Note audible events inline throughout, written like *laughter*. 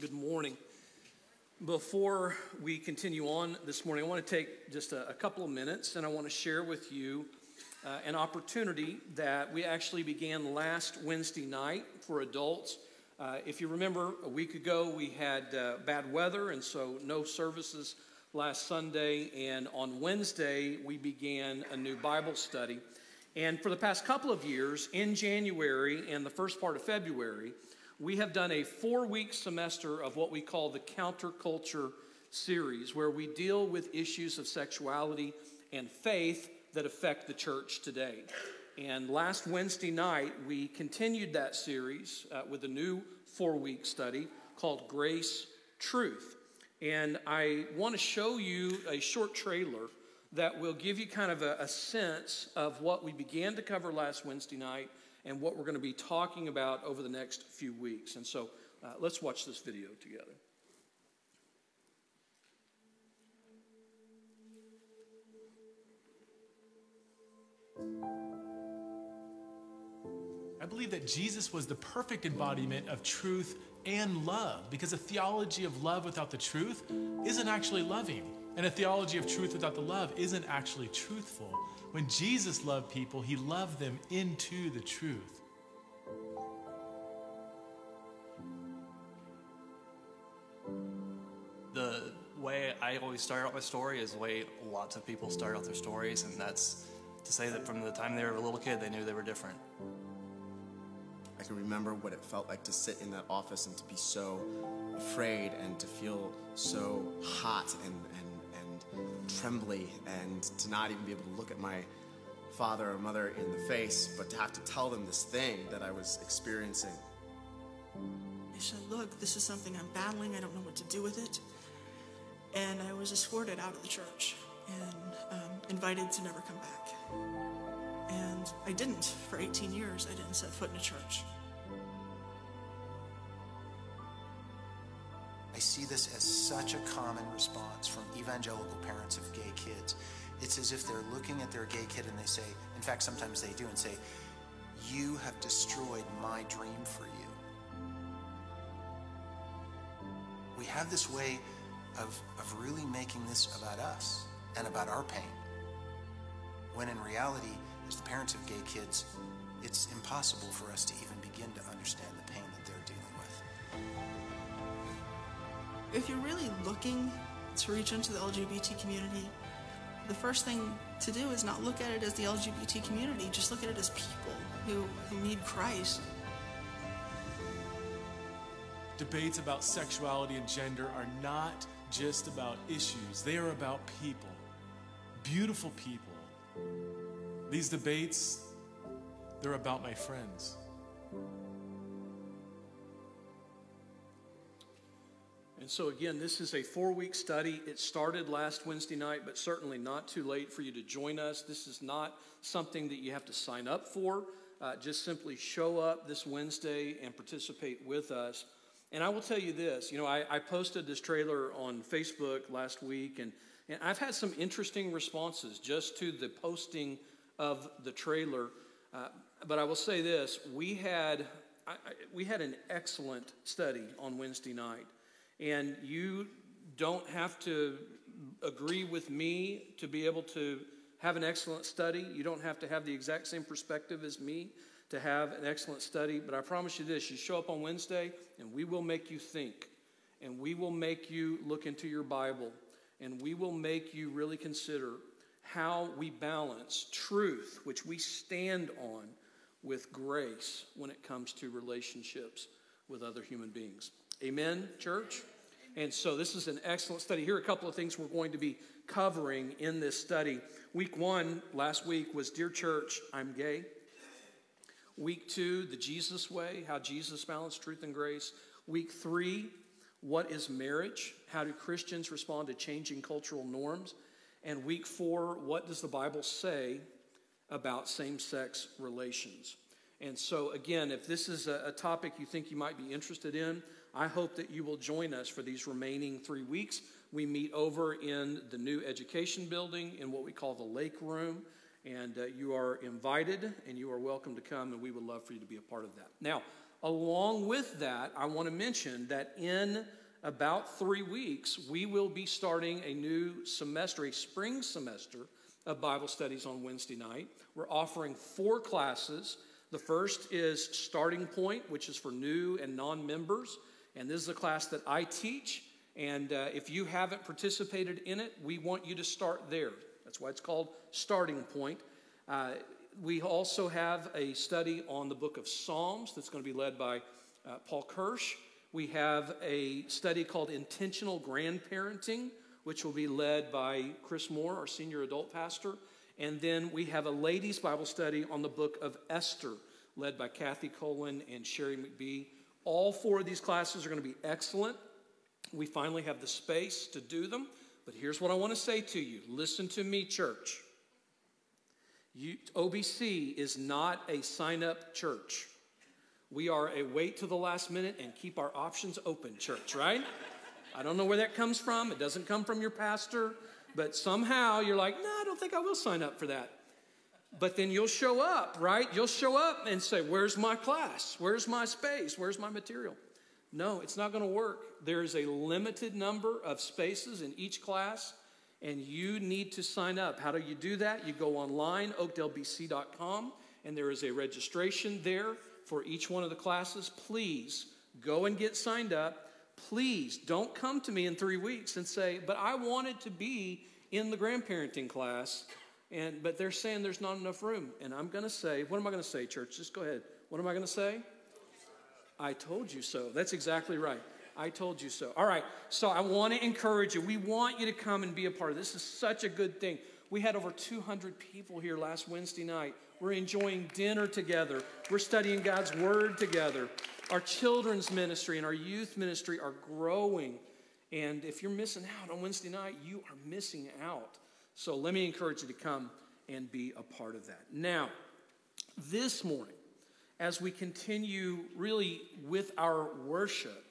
Good morning. Before we continue on this morning, I want to take just a, a couple of minutes and I want to share with you uh, an opportunity that we actually began last Wednesday night for adults. Uh, if you remember, a week ago we had uh, bad weather, and so no services last Sunday. And on Wednesday, we began a new Bible study. And for the past couple of years, in January and the first part of February, we have done a four week semester of what we call the counterculture series, where we deal with issues of sexuality and faith that affect the church today. And last Wednesday night, we continued that series uh, with a new four week study called Grace Truth. And I want to show you a short trailer that will give you kind of a, a sense of what we began to cover last Wednesday night and what we're going to be talking about over the next few weeks. And so uh, let's watch this video together. I believe that Jesus was the perfect embodiment of truth and love because a theology of love without the truth isn't actually loving. And a theology of truth without the love isn't actually truthful. When Jesus loved people, he loved them into the truth. The way I always start out my story is the way lots of people start out their stories, and that's to say that from the time they were a little kid, they knew they were different. I can remember what it felt like to sit in that office and to be so afraid and to feel so hot and, and, and trembly and to not even be able to look at my father or mother in the face, but to have to tell them this thing that I was experiencing. I said, Look, this is something I'm battling. I don't know what to do with it. And I was escorted out of the church and um, invited to never come back. And I didn't. For 18 years, I didn't set foot in a church. See this as such a common response from evangelical parents of gay kids. It's as if they're looking at their gay kid and they say, in fact, sometimes they do, and say, You have destroyed my dream for you. We have this way of, of really making this about us and about our pain. When in reality, as the parents of gay kids, it's impossible for us to even begin to understand If you're really looking to reach into the LGBT community, the first thing to do is not look at it as the LGBT community, just look at it as people who, who need Christ. Debates about sexuality and gender are not just about issues, they are about people, beautiful people. These debates, they're about my friends. And so, again, this is a four week study. It started last Wednesday night, but certainly not too late for you to join us. This is not something that you have to sign up for. Uh, just simply show up this Wednesday and participate with us. And I will tell you this you know, I, I posted this trailer on Facebook last week, and, and I've had some interesting responses just to the posting of the trailer. Uh, but I will say this we had, I, we had an excellent study on Wednesday night. And you don't have to agree with me to be able to have an excellent study. You don't have to have the exact same perspective as me to have an excellent study. But I promise you this you show up on Wednesday, and we will make you think, and we will make you look into your Bible, and we will make you really consider how we balance truth, which we stand on, with grace when it comes to relationships with other human beings. Amen, church? And so this is an excellent study. Here are a couple of things we're going to be covering in this study. Week one, last week, was Dear Church, I'm gay. Week two, the Jesus way, how Jesus balanced truth and grace. Week three, what is marriage? How do Christians respond to changing cultural norms? And week four, what does the Bible say about same sex relations? And so, again, if this is a, a topic you think you might be interested in, I hope that you will join us for these remaining three weeks. We meet over in the new education building in what we call the Lake Room. And uh, you are invited and you are welcome to come, and we would love for you to be a part of that. Now, along with that, I want to mention that in about three weeks, we will be starting a new semester, a spring semester of Bible studies on Wednesday night. We're offering four classes. The first is Starting Point, which is for new and non members. And this is a class that I teach. And uh, if you haven't participated in it, we want you to start there. That's why it's called Starting Point. Uh, we also have a study on the book of Psalms that's going to be led by uh, Paul Kirsch. We have a study called Intentional Grandparenting, which will be led by Chris Moore, our senior adult pastor. And then we have a ladies' Bible study on the book of Esther, led by Kathy Colin and Sherry McBee. All four of these classes are going to be excellent. We finally have the space to do them. But here's what I want to say to you listen to me, church. You, OBC is not a sign up church. We are a wait to the last minute and keep our options open church, right? I don't know where that comes from. It doesn't come from your pastor, but somehow you're like, no, I don't think I will sign up for that. But then you'll show up, right? You'll show up and say, Where's my class? Where's my space? Where's my material? No, it's not going to work. There's a limited number of spaces in each class, and you need to sign up. How do you do that? You go online, oakdalebc.com, and there is a registration there for each one of the classes. Please go and get signed up. Please don't come to me in three weeks and say, But I wanted to be in the grandparenting class. And, but they're saying there's not enough room. And I'm going to say, what am I going to say, church? Just go ahead. What am I going to say? I told you so. That's exactly right. I told you so. All right. So I want to encourage you. We want you to come and be a part of this. This is such a good thing. We had over 200 people here last Wednesday night. We're enjoying dinner together. We're studying God's Word together. Our children's ministry and our youth ministry are growing. And if you're missing out on Wednesday night, you are missing out. So let me encourage you to come and be a part of that. Now, this morning, as we continue really with our worship,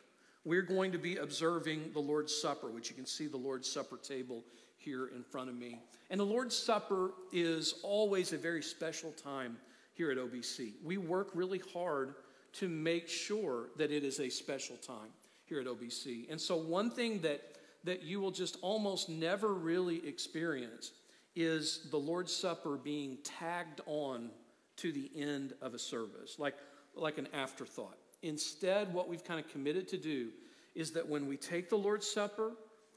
we're going to be observing the Lord's Supper, which you can see the Lord's Supper table here in front of me. And the Lord's Supper is always a very special time here at OBC. We work really hard to make sure that it is a special time here at OBC. And so, one thing that that you will just almost never really experience is the Lord's Supper being tagged on to the end of a service, like, like an afterthought. Instead, what we've kind of committed to do is that when we take the Lord's Supper,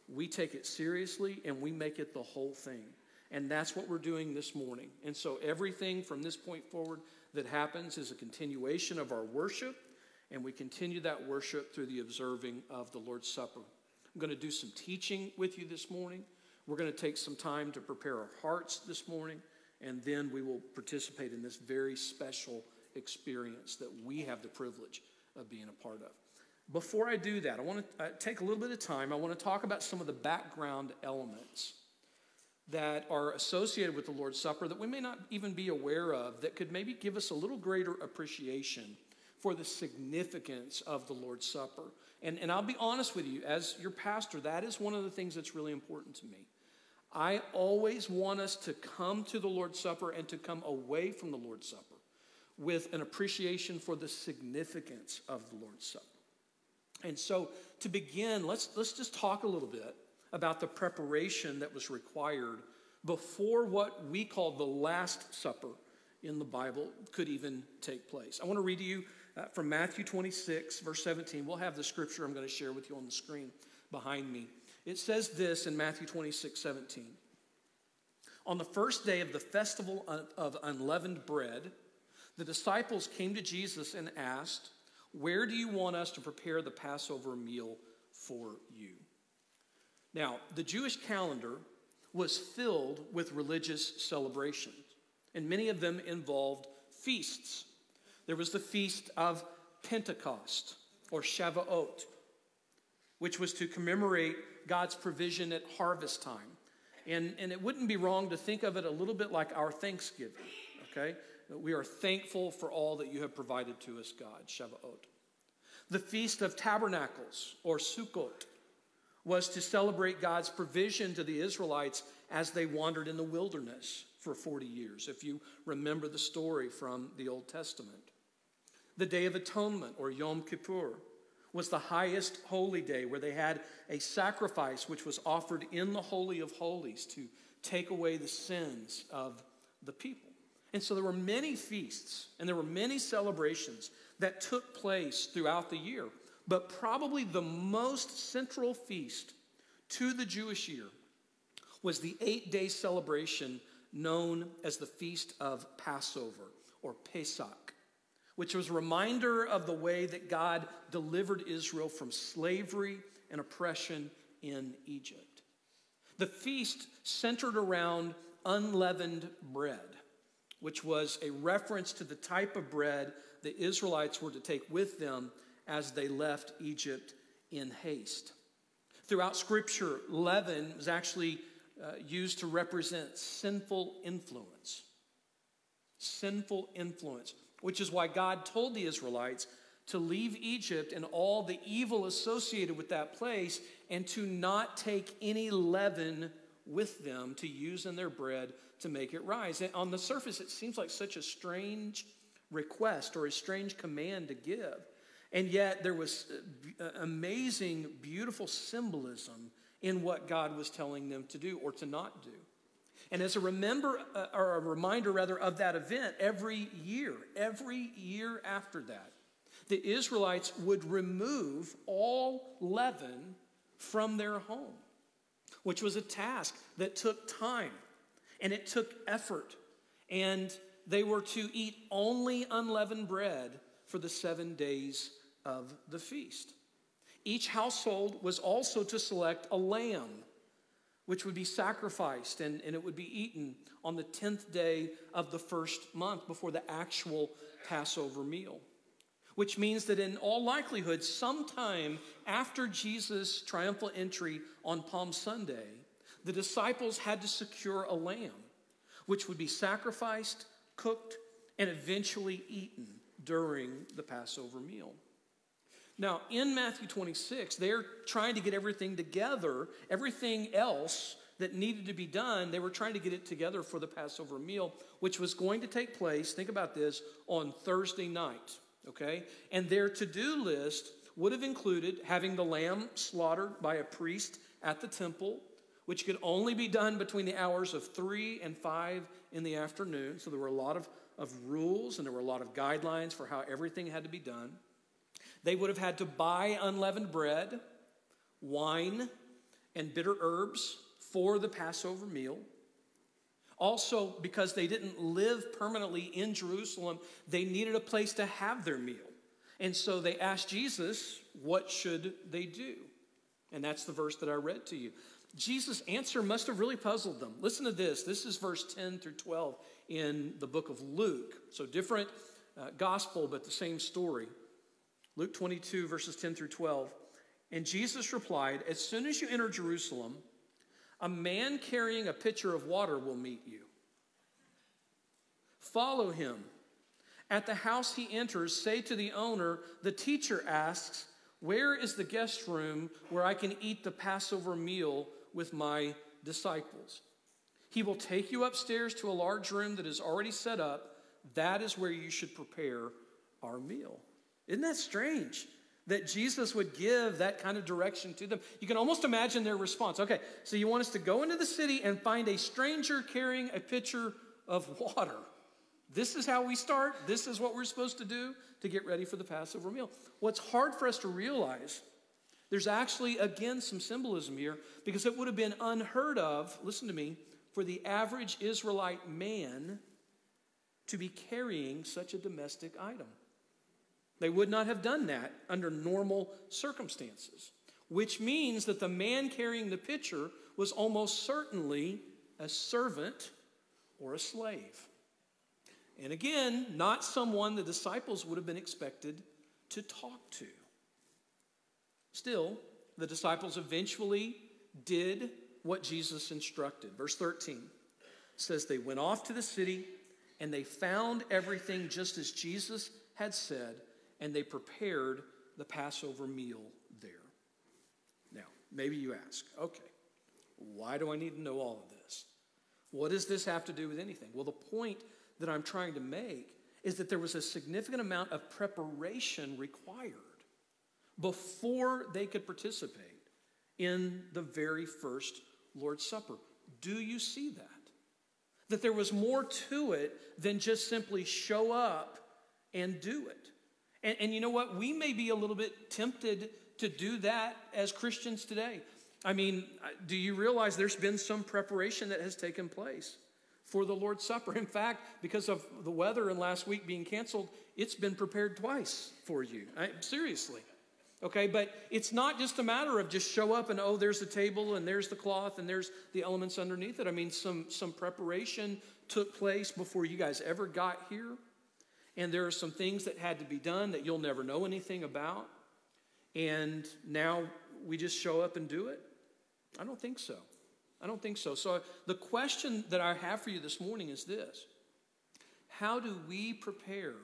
we take it seriously and we make it the whole thing. And that's what we're doing this morning. And so everything from this point forward that happens is a continuation of our worship, and we continue that worship through the observing of the Lord's Supper. I'm going to do some teaching with you this morning. We're going to take some time to prepare our hearts this morning, and then we will participate in this very special experience that we have the privilege of being a part of. Before I do that, I want to uh, take a little bit of time. I want to talk about some of the background elements that are associated with the Lord's Supper that we may not even be aware of that could maybe give us a little greater appreciation for the significance of the Lord's Supper. And, and I'll be honest with you, as your pastor, that is one of the things that's really important to me. I always want us to come to the Lord's Supper and to come away from the Lord's Supper with an appreciation for the significance of the Lord's Supper. And so, to begin, let's, let's just talk a little bit about the preparation that was required before what we call the Last Supper in the Bible could even take place. I want to read to you uh, from Matthew 26, verse 17. We'll have the scripture I'm going to share with you on the screen behind me. It says this in Matthew 26, 17. On the first day of the festival of unleavened bread, the disciples came to Jesus and asked, Where do you want us to prepare the Passover meal for you? Now, the Jewish calendar was filled with religious celebrations, and many of them involved feasts. There was the feast of Pentecost or Shavuot, which was to commemorate God's provision at harvest time. And, and it wouldn't be wrong to think of it a little bit like our Thanksgiving, okay? We are thankful for all that you have provided to us, God, Shavuot. The Feast of Tabernacles, or Sukkot, was to celebrate God's provision to the Israelites as they wandered in the wilderness for 40 years, if you remember the story from the Old Testament. The Day of Atonement, or Yom Kippur, was the highest holy day where they had a sacrifice which was offered in the Holy of Holies to take away the sins of the people. And so there were many feasts and there were many celebrations that took place throughout the year. But probably the most central feast to the Jewish year was the eight day celebration known as the Feast of Passover or Pesach, which was a reminder of the way that God delivered Israel from slavery and oppression in Egypt. The feast centered around unleavened bread, which was a reference to the type of bread the Israelites were to take with them as they left Egypt in haste. Throughout Scripture, leaven is actually uh, used to represent sinful influence. Sinful influence, which is why God told the Israelites to leave Egypt and all the evil associated with that place and to not take any leaven with them to use in their bread to make it rise. And on the surface, it seems like such a strange request or a strange command to give. And yet, there was uh, amazing, beautiful symbolism in what God was telling them to do or to not do. And as a remember uh, or a reminder rather of that event every year, every year after that, the Israelites would remove all leaven from their home, which was a task that took time and it took effort. And they were to eat only unleavened bread for the seven days of the feast. Each household was also to select a lamb, which would be sacrificed and, and it would be eaten on the 10th day of the first month before the actual Passover meal. Which means that in all likelihood, sometime after Jesus' triumphal entry on Palm Sunday, the disciples had to secure a lamb, which would be sacrificed, cooked, and eventually eaten during the Passover meal. Now, in Matthew 26, they're trying to get everything together, everything else that needed to be done, they were trying to get it together for the Passover meal, which was going to take place, think about this, on Thursday night, okay? And their to do list would have included having the lamb slaughtered by a priest at the temple, which could only be done between the hours of 3 and 5 in the afternoon. So there were a lot of, of rules and there were a lot of guidelines for how everything had to be done. They would have had to buy unleavened bread, wine, and bitter herbs for the Passover meal. Also, because they didn't live permanently in Jerusalem, they needed a place to have their meal. And so they asked Jesus, What should they do? And that's the verse that I read to you. Jesus' answer must have really puzzled them. Listen to this. This is verse 10 through 12 in the book of Luke. So, different uh, gospel, but the same story. Luke 22, verses 10 through 12. And Jesus replied, As soon as you enter Jerusalem, a man carrying a pitcher of water will meet you. Follow him. At the house he enters, say to the owner, The teacher asks, Where is the guest room where I can eat the Passover meal with my disciples? He will take you upstairs to a large room that is already set up. That is where you should prepare our meal. Isn't that strange? That Jesus would give that kind of direction to them. You can almost imagine their response. Okay, so you want us to go into the city and find a stranger carrying a pitcher of water. This is how we start. This is what we're supposed to do to get ready for the Passover meal. What's hard for us to realize, there's actually, again, some symbolism here because it would have been unheard of, listen to me, for the average Israelite man to be carrying such a domestic item. They would not have done that under normal circumstances, which means that the man carrying the pitcher was almost certainly a servant or a slave. And again, not someone the disciples would have been expected to talk to. Still, the disciples eventually did what Jesus instructed. Verse 13 says, They went off to the city and they found everything just as Jesus had said and they prepared the Passover meal there. Now, maybe you ask, okay, why do I need to know all of this? What does this have to do with anything? Well, the point that I'm trying to make is that there was a significant amount of preparation required before they could participate in the very first Lord's Supper. Do you see that? That there was more to it than just simply show up and do it. And, and you know what? We may be a little bit tempted to do that as Christians today. I mean, do you realize there's been some preparation that has taken place for the Lord's Supper? In fact, because of the weather and last week being canceled, it's been prepared twice for you. Seriously. Okay, but it's not just a matter of just show up and oh, there's the table and there's the cloth and there's the elements underneath it. I mean, some some preparation took place before you guys ever got here. And there are some things that had to be done that you'll never know anything about. And now we just show up and do it? I don't think so. I don't think so. So, the question that I have for you this morning is this How do we prepare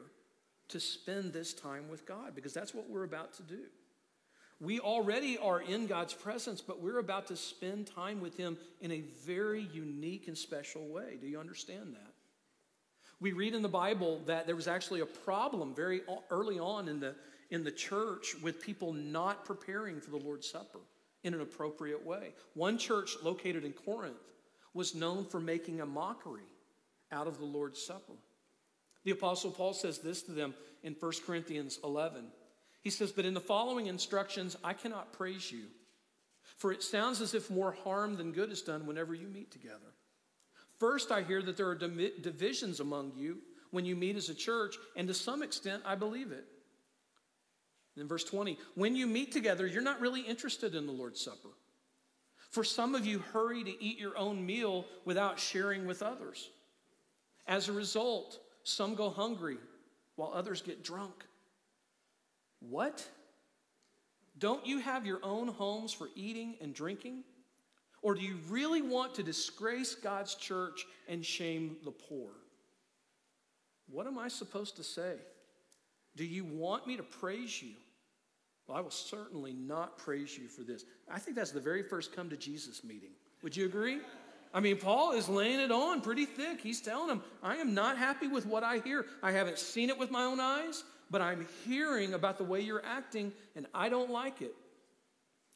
to spend this time with God? Because that's what we're about to do. We already are in God's presence, but we're about to spend time with Him in a very unique and special way. Do you understand that? We read in the Bible that there was actually a problem very early on in the, in the church with people not preparing for the Lord's Supper in an appropriate way. One church located in Corinth was known for making a mockery out of the Lord's Supper. The Apostle Paul says this to them in 1 Corinthians 11. He says, But in the following instructions, I cannot praise you, for it sounds as if more harm than good is done whenever you meet together. First, I hear that there are divisions among you when you meet as a church, and to some extent, I believe it. In verse 20, when you meet together, you're not really interested in the Lord's Supper. For some of you hurry to eat your own meal without sharing with others. As a result, some go hungry while others get drunk. What? Don't you have your own homes for eating and drinking? Or do you really want to disgrace God's church and shame the poor? What am I supposed to say? Do you want me to praise you? Well, I will certainly not praise you for this. I think that's the very first come to Jesus meeting. Would you agree? I mean, Paul is laying it on pretty thick. He's telling them, I am not happy with what I hear. I haven't seen it with my own eyes, but I'm hearing about the way you're acting, and I don't like it.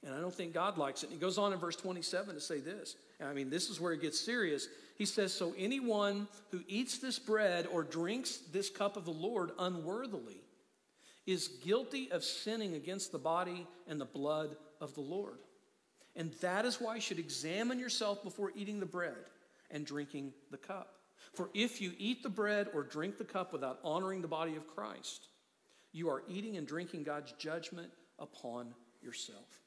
And I don't think God likes it. And he goes on in verse 27 to say this. I mean, this is where it gets serious. He says, So anyone who eats this bread or drinks this cup of the Lord unworthily is guilty of sinning against the body and the blood of the Lord. And that is why you should examine yourself before eating the bread and drinking the cup. For if you eat the bread or drink the cup without honoring the body of Christ, you are eating and drinking God's judgment upon yourself.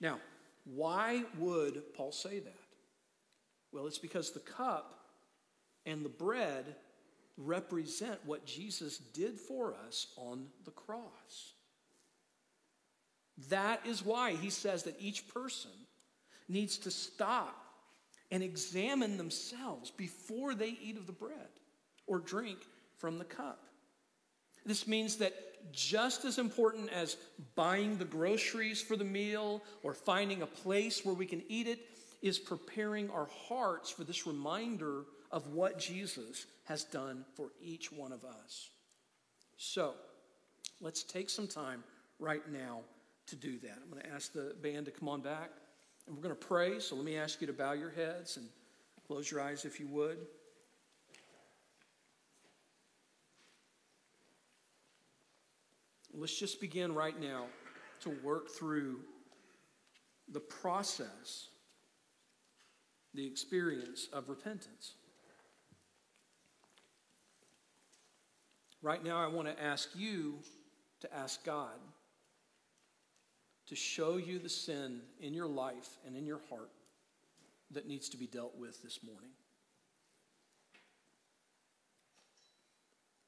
Now, why would Paul say that? Well, it's because the cup and the bread represent what Jesus did for us on the cross. That is why he says that each person needs to stop and examine themselves before they eat of the bread or drink from the cup. This means that just as important as buying the groceries for the meal or finding a place where we can eat it is preparing our hearts for this reminder of what Jesus has done for each one of us. So, let's take some time right now to do that. I'm going to ask the band to come on back and we're going to pray. So, let me ask you to bow your heads and close your eyes if you would. Let's just begin right now to work through the process, the experience of repentance. Right now, I want to ask you to ask God to show you the sin in your life and in your heart that needs to be dealt with this morning.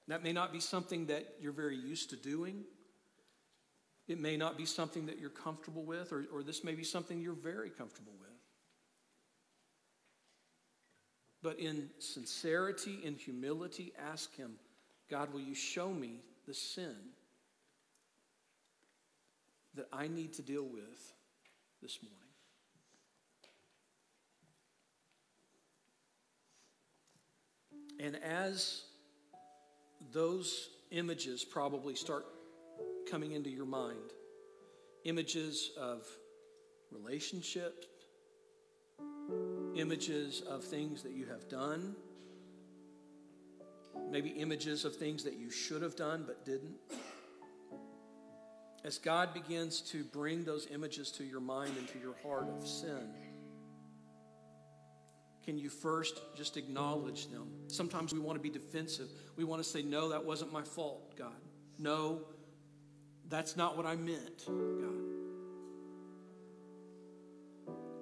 That may not be something that you're very used to doing. It may not be something that you're comfortable with, or, or this may be something you're very comfortable with. But in sincerity in humility, ask Him God, will you show me the sin that I need to deal with this morning? And as those images probably start coming into your mind images of relationships, images of things that you have done, maybe images of things that you should have done but didn't. As God begins to bring those images to your mind and to your heart of sin, can you first just acknowledge them? Sometimes we want to be defensive. We want to say, No, that wasn't my fault, God. No, that's not what I meant, God.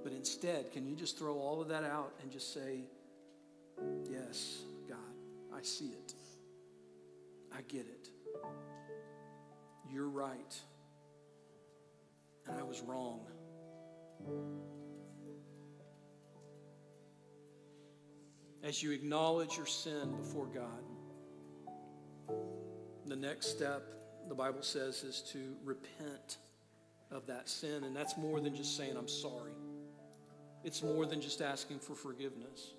But instead, can you just throw all of that out and just say, Yes, God, I see it. I get it. You're right. And I was wrong. As you acknowledge your sin before God, the next step, the Bible says, is to repent of that sin. And that's more than just saying, I'm sorry. It's more than just asking for forgiveness.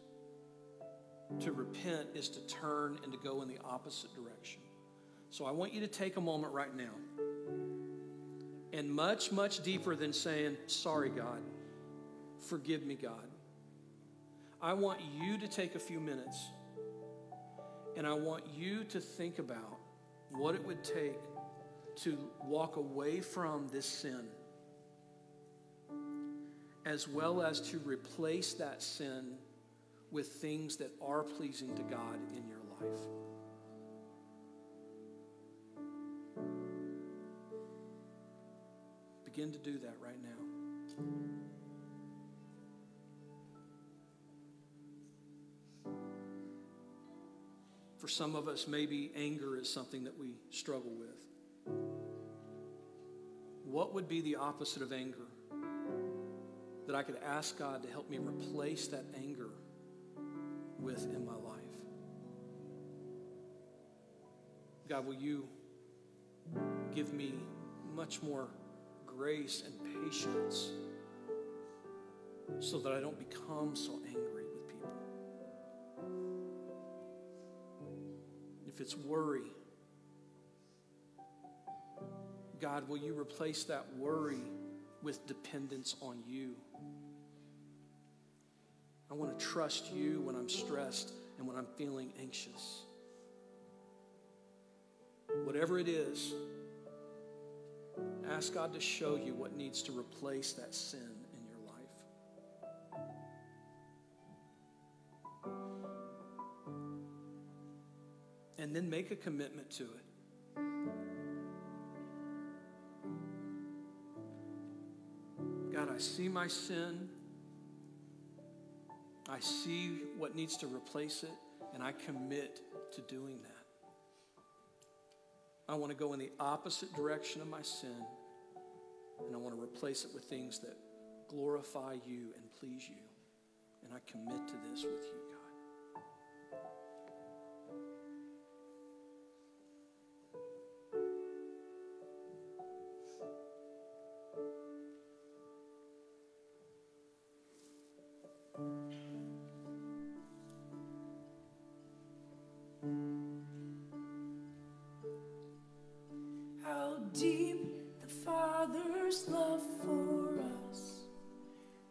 To repent is to turn and to go in the opposite direction. So I want you to take a moment right now. And much, much deeper than saying, Sorry, God, forgive me, God. I want you to take a few minutes and I want you to think about what it would take to walk away from this sin as well as to replace that sin with things that are pleasing to God in your life. Begin to do that right now. For some of us, maybe anger is something that we struggle with. What would be the opposite of anger? that I could ask God to help me replace that anger with in my life. God, will you give me much more grace and patience so that I don't become so angry with people? If it's worry, God, will you replace that worry with dependence on you? I want to trust you when I'm stressed and when I'm feeling anxious. Whatever it is, ask God to show you what needs to replace that sin in your life. And then make a commitment to it. I see my sin. I see what needs to replace it, and I commit to doing that. I want to go in the opposite direction of my sin, and I want to replace it with things that glorify you and please you. And I commit to this with you, deep the Father's love for us,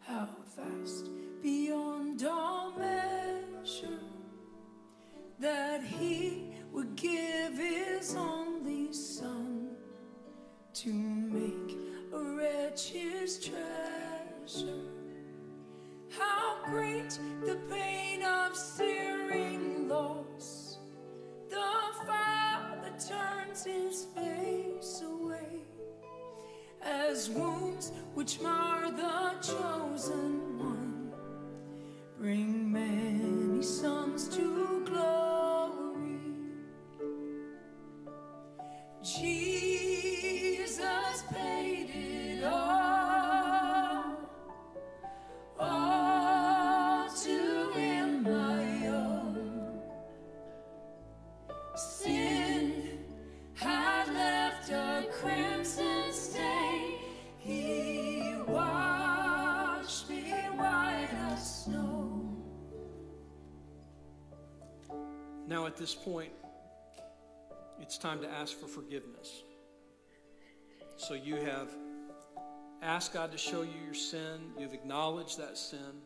how vast. God. at this point, it's time to ask for forgiveness. So you have asked God to show you your sin, you've acknowledged that sin,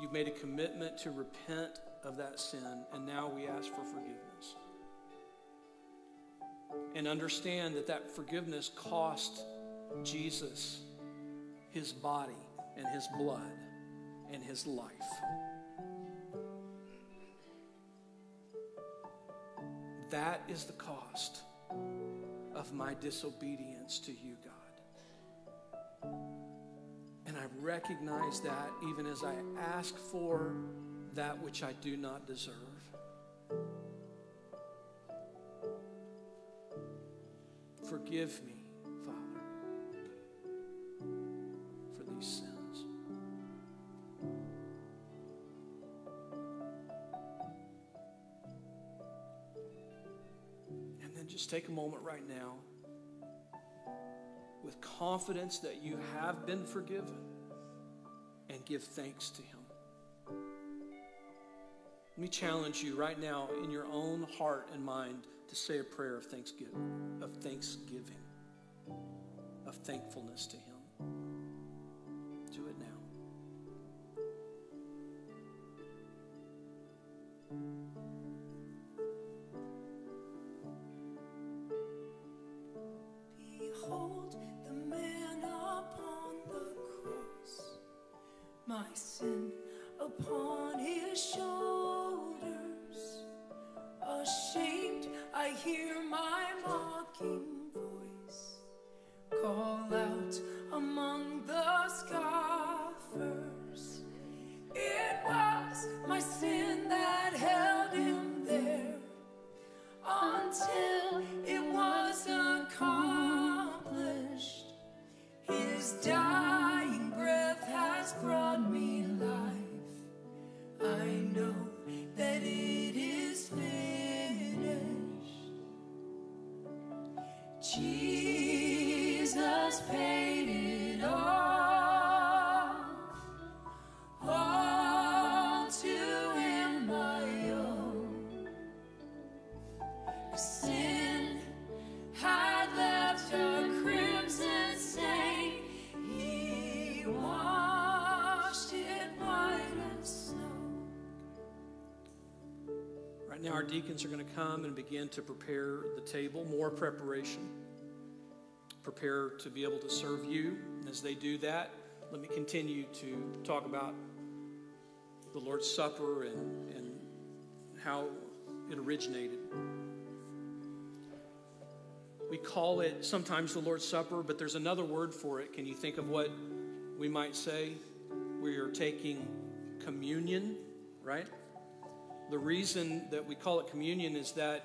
you've made a commitment to repent of that sin, and now we ask for forgiveness. And understand that that forgiveness cost Jesus his body and his blood and his life. That is the cost of my disobedience to you, God. And I recognize that even as I ask for that which I do not deserve. Forgive me, take a moment right now with confidence that you have been forgiven and give thanks to Him. Let me challenge you right now in your own heart and mind to say a prayer of thanksgiving, of thanksgiving, of thankfulness to Him. Do it now. My sin upon his shoulders. Ashamed, I hear my mocking voice call out among the scoffers. Deacons are going to come and begin to prepare the table, more preparation. Prepare to be able to serve you. As they do that, let me continue to talk about the Lord's Supper and, and how it originated. We call it sometimes the Lord's Supper, but there's another word for it. Can you think of what we might say? We are taking communion, right? The reason that we call it communion is that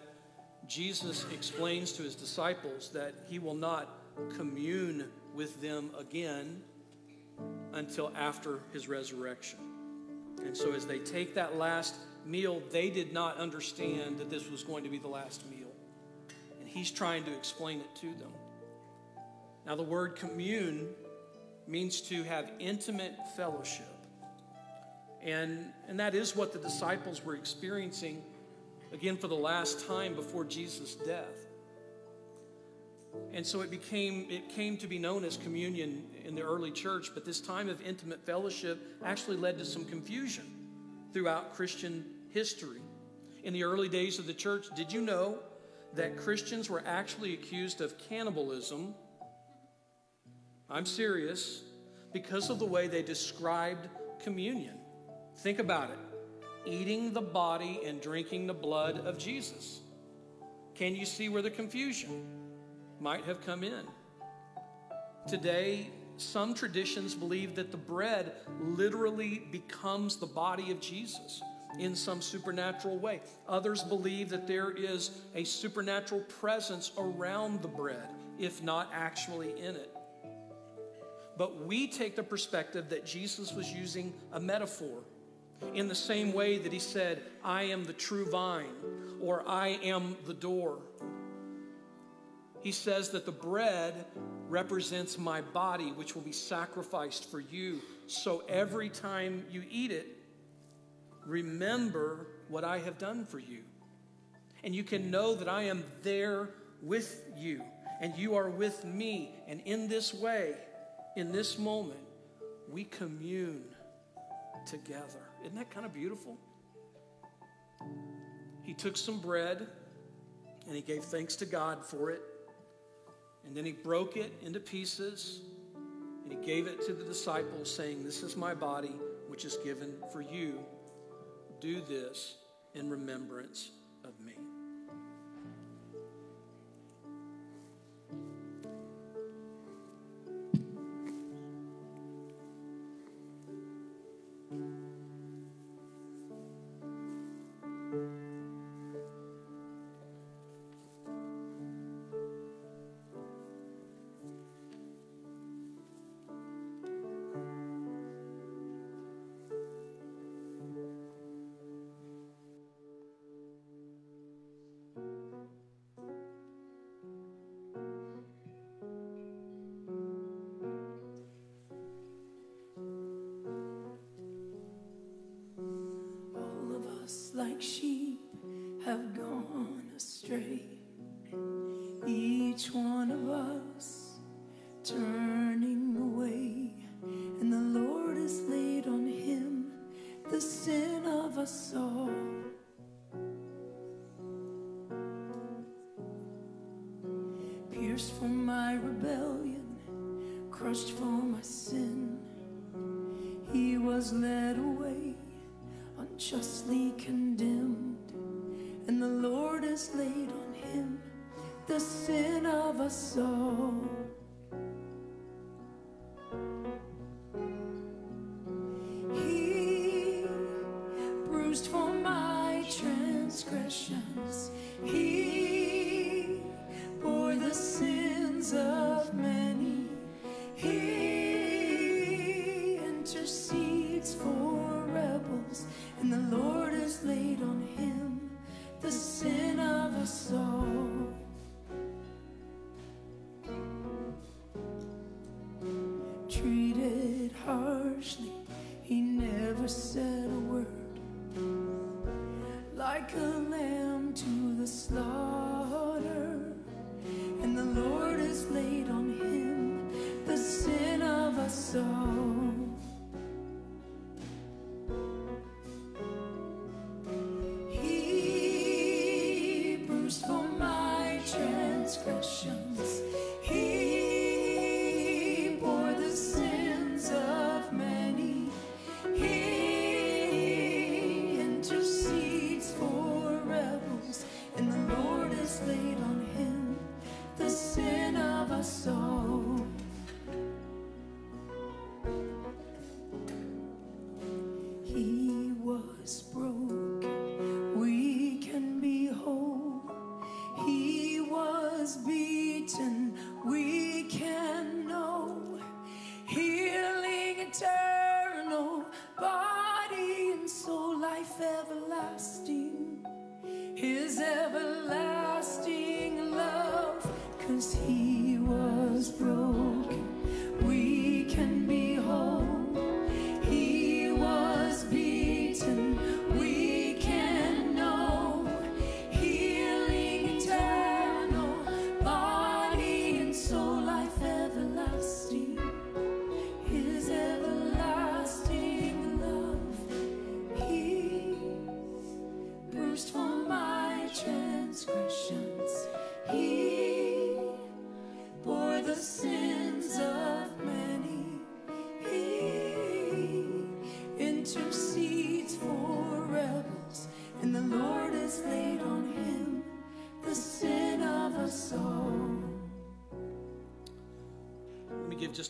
Jesus explains to his disciples that he will not commune with them again until after his resurrection. And so, as they take that last meal, they did not understand that this was going to be the last meal. And he's trying to explain it to them. Now, the word commune means to have intimate fellowship. And, and that is what the disciples were experiencing again for the last time before Jesus' death. And so it became it came to be known as communion in the early church, but this time of intimate fellowship actually led to some confusion throughout Christian history. In the early days of the church, did you know that Christians were actually accused of cannibalism? I'm serious, because of the way they described communion. Think about it eating the body and drinking the blood of Jesus. Can you see where the confusion might have come in? Today, some traditions believe that the bread literally becomes the body of Jesus in some supernatural way. Others believe that there is a supernatural presence around the bread, if not actually in it. But we take the perspective that Jesus was using a metaphor in the same way that he said, I am the true vine, or I am the door. He says that the bread represents my body, which will be sacrificed for you. So every time you eat it, remember what I have done for you. And you can know that I am there with you, and you are with me. And in this way, in this moment, we commune together. Isn't that kind of beautiful? He took some bread and he gave thanks to God for it. And then he broke it into pieces and he gave it to the disciples, saying, This is my body, which is given for you. Do this in remembrance of me. Unjustly condemned, and the Lord has laid on him the sin of us all.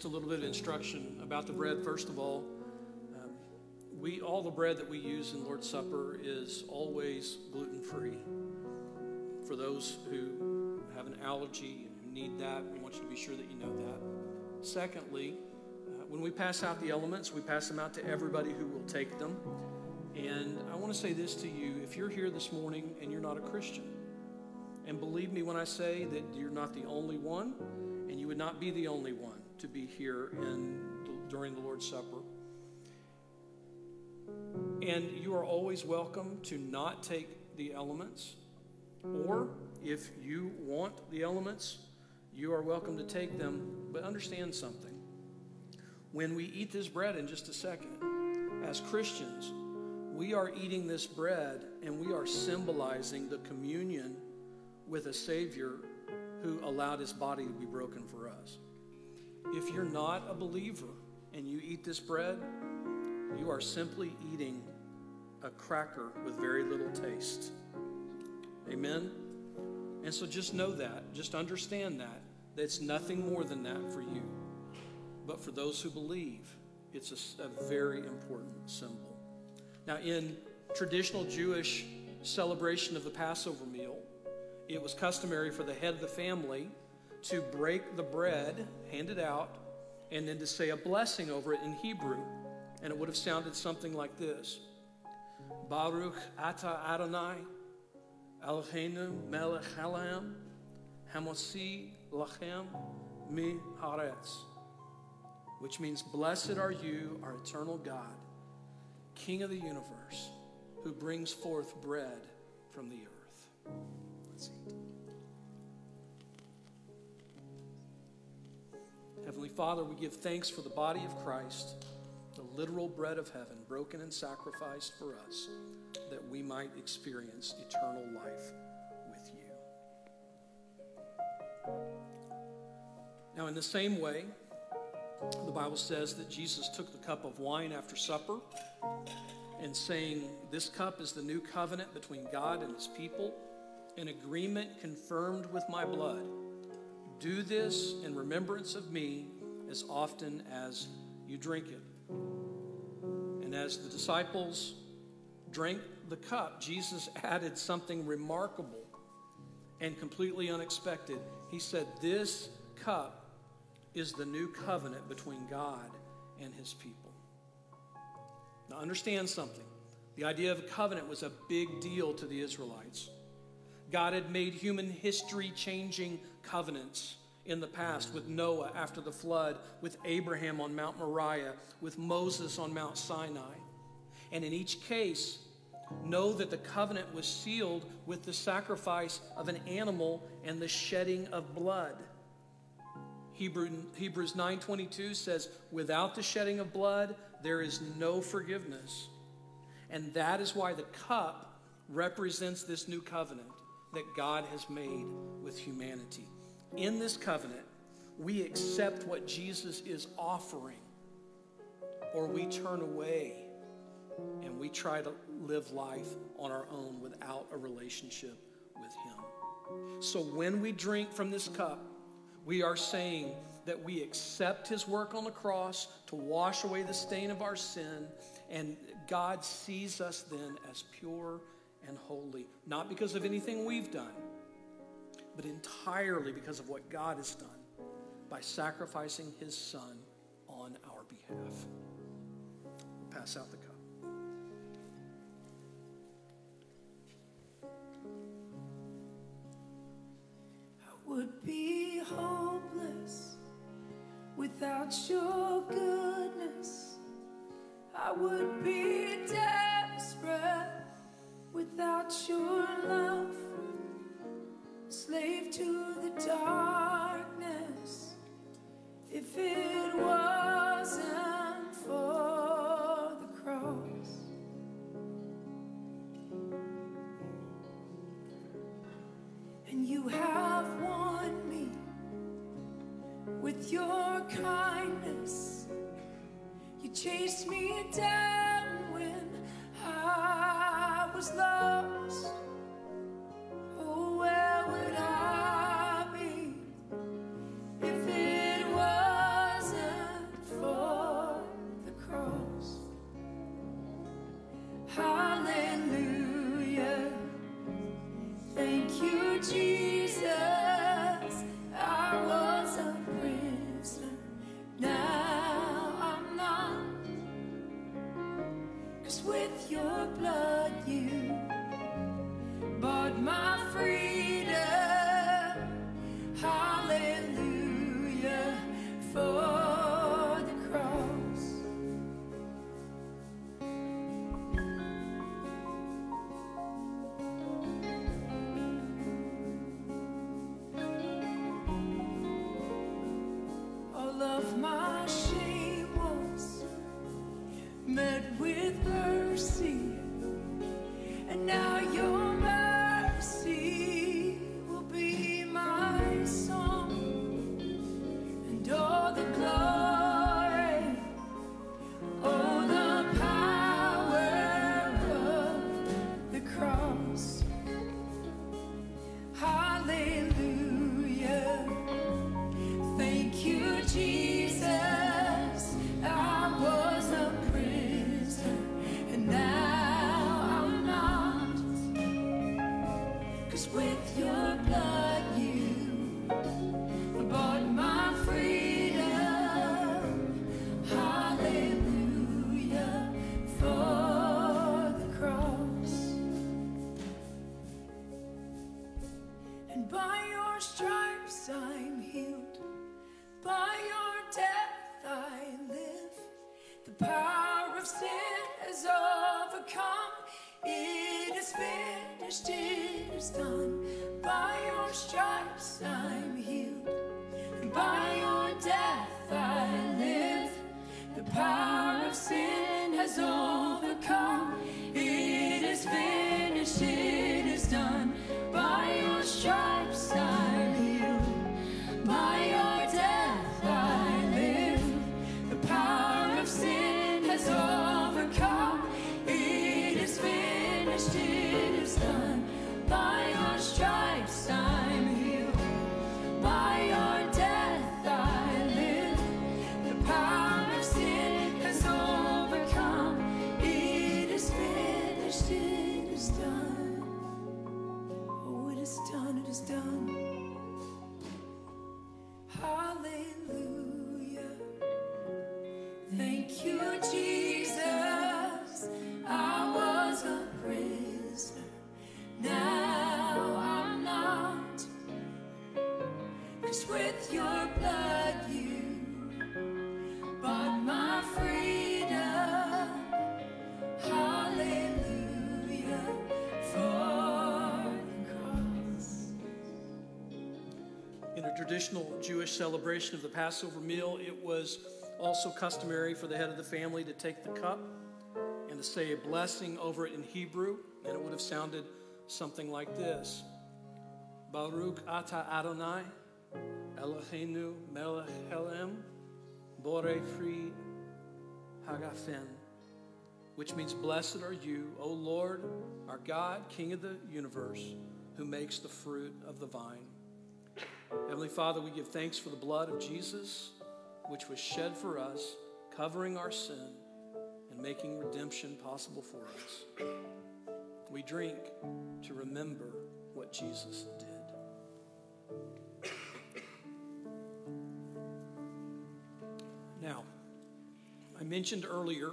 Just a little bit of instruction about the bread. First of all, um, we all the bread that we use in Lord's Supper is always gluten free. For those who have an allergy and who need that, we want you to be sure that you know that. Secondly, uh, when we pass out the elements, we pass them out to everybody who will take them. And I want to say this to you if you're here this morning and you're not a Christian, and believe me when I say that you're not the only one, and you would not be the only one to be here in, during the Lord's Supper. And you are always welcome to not take the elements. Or if you want the elements, you are welcome to take them. But understand something. When we eat this bread in just a second, as Christians, we are eating this bread and we are symbolizing the communion with a Savior who allowed his body to be broken for us. If you're not a believer and you eat this bread, you are simply eating a cracker with very little taste. Amen? And so just know that, just understand that, That's nothing more than that for you. But for those who believe, it's a, a very important symbol. Now, in traditional Jewish celebration of the Passover meal, it was customary for the head of the family to break the bread, hand it out, and then to say a blessing over it in Hebrew. And it would have sounded something like this Baruch ata Adonai, Eloheinu melech halam, hamosi lachem mi haaretz. Which means, Blessed are you, our eternal God, King of the universe, who brings forth bread from the earth. Let's eat. Heavenly Father, we give thanks for the body of Christ, the literal bread of heaven, broken and sacrificed for us, that we might experience eternal life with you. Now, in the same way, the Bible says that Jesus took the cup of wine after supper and saying, This cup is the new covenant between God and his people, an agreement confirmed with my blood. Do this in remembrance of me as often as you drink it. And as the disciples drank the cup, Jesus *laughs* added something remarkable and completely unexpected. He said, This cup is the new covenant between God and his people. Now, understand something. The idea of a covenant was a big deal to the Israelites. God had made human history changing covenants in the past with Noah after the flood, with Abraham on Mount Moriah, with Moses on Mount Sinai. And in each case, know that the covenant was sealed with the sacrifice of an animal and the shedding of blood. Hebrew, Hebrews 9:22 says, "Without the shedding of blood, there is no forgiveness." And that is why the cup represents this new covenant that God has made with humanity. In this covenant, we accept what Jesus is offering, or we turn away and we try to live life on our own without a relationship with Him. So when we drink from this cup, we are saying that we accept his work on the cross to wash away the stain of our sin, and God sees us then as pure and holy, not because of anything we've done, but entirely because of what God has done by sacrificing his son on our behalf. Pass out the cup. would be hopeless without your goodness. I would be desperate without your love, slave to the darkness. If it wasn't for the cross. And you have won me with your kindness. You chased me down lost. It is finished, it is done. By your stripes I'm healed. By your death I live. The power celebration of the Passover meal, it was also customary for the head of the family to take the cup and to say a blessing over it in Hebrew, and it would have sounded something like this Baruch ata Adonai, Eloheinu melech helem, borei pri hagafen, which means, Blessed are you, O Lord, our God, King of the universe, who makes the fruit of the vine. Heavenly Father, we give thanks for the blood of Jesus, which was shed for us, covering our sin and making redemption possible for us. We drink to remember what Jesus did. Now, I mentioned earlier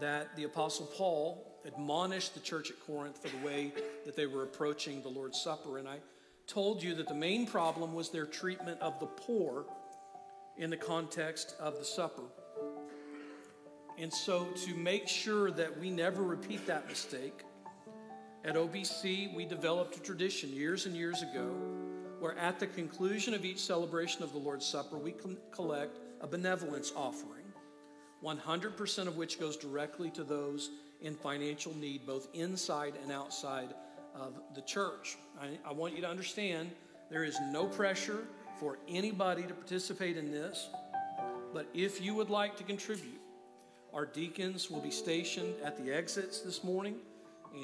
that the Apostle Paul admonished the church at Corinth for the way that they were approaching the Lord's Supper. And I told you that the main problem was their treatment of the poor in the context of the supper. And so, to make sure that we never repeat that mistake, at OBC we developed a tradition years and years ago where at the conclusion of each celebration of the Lord's Supper, we collect a benevolence offering, 100% of which goes directly to those in financial need, both inside and outside of the church. I, I want you to understand there is no pressure for anybody to participate in this, but if you would like to contribute, our deacons will be stationed at the exits this morning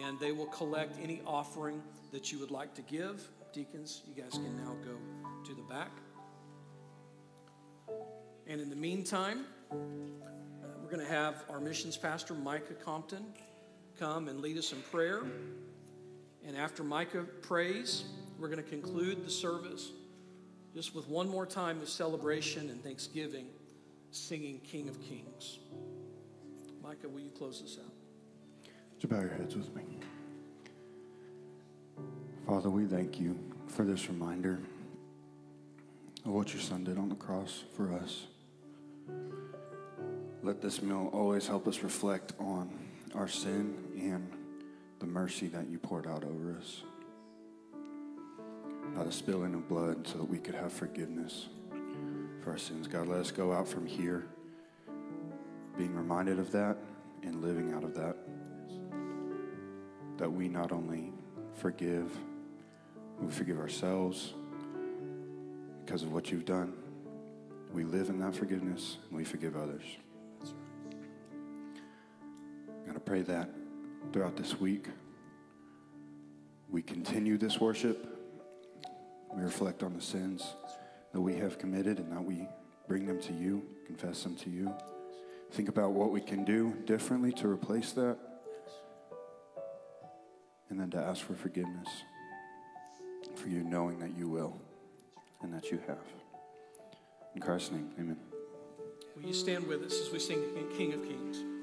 and they will collect any offering that you would like to give. Deacons, you guys can now go to the back. And in the meantime, uh, we're going to have our missions pastor, Micah Compton, come and lead us in prayer. And after Micah prays, we're going to conclude the service just with one more time of celebration and thanksgiving, singing King of Kings. Micah, will you close this out? Would you bow your heads with me? Father, we thank you for this reminder of what your son did on the cross for us. Let this meal always help us reflect on our sin and the mercy that you poured out over us. By the spilling of blood so that we could have forgiveness for our sins. God, let us go out from here being reminded of that and living out of that. That we not only forgive, we forgive ourselves because of what you've done. We live in that forgiveness and we forgive others. I'm going to pray that throughout this week. We continue this worship. We reflect on the sins that we have committed and that we bring them to you, confess them to you. Think about what we can do differently to replace that, and then to ask for forgiveness. for you, knowing that you will and that you have. In Christ's name, amen. Will you stand with us as we sing King of Kings?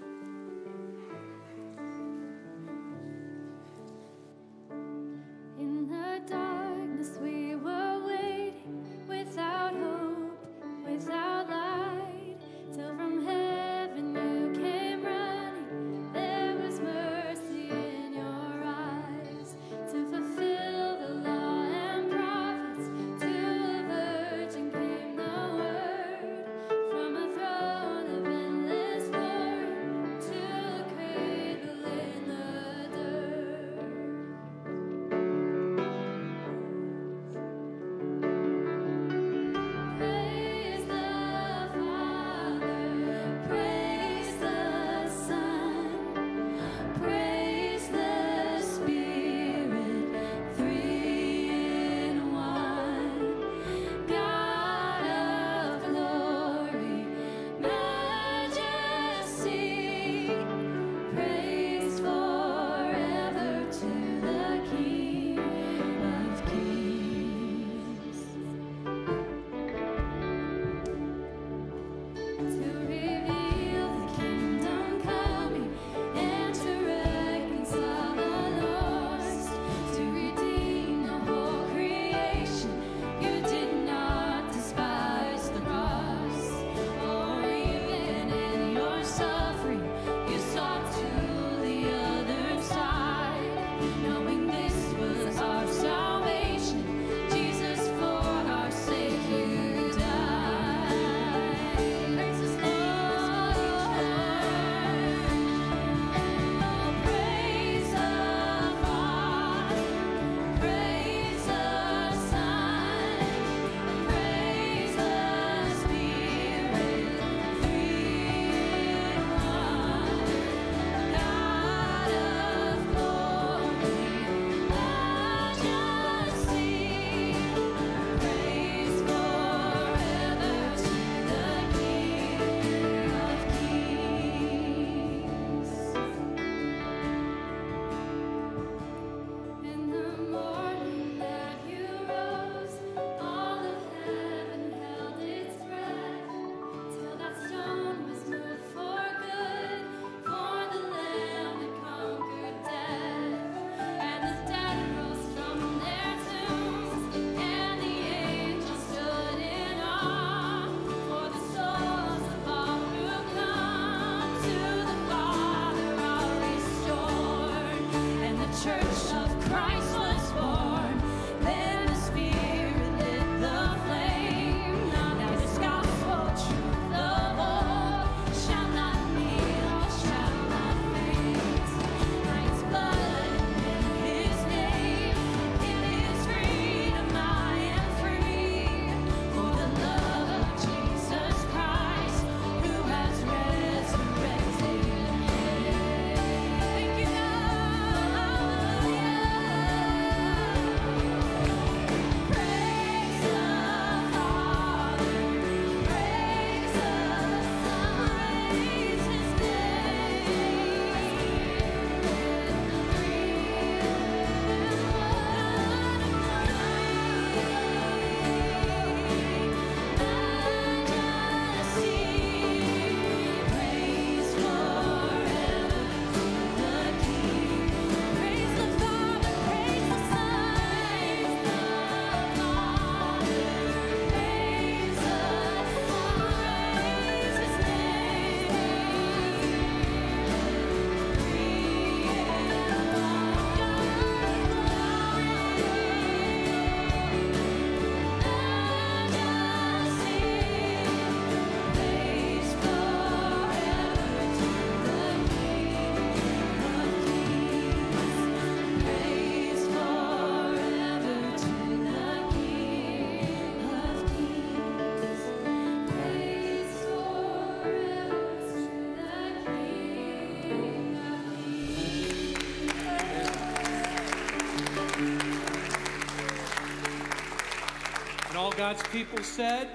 God's people said,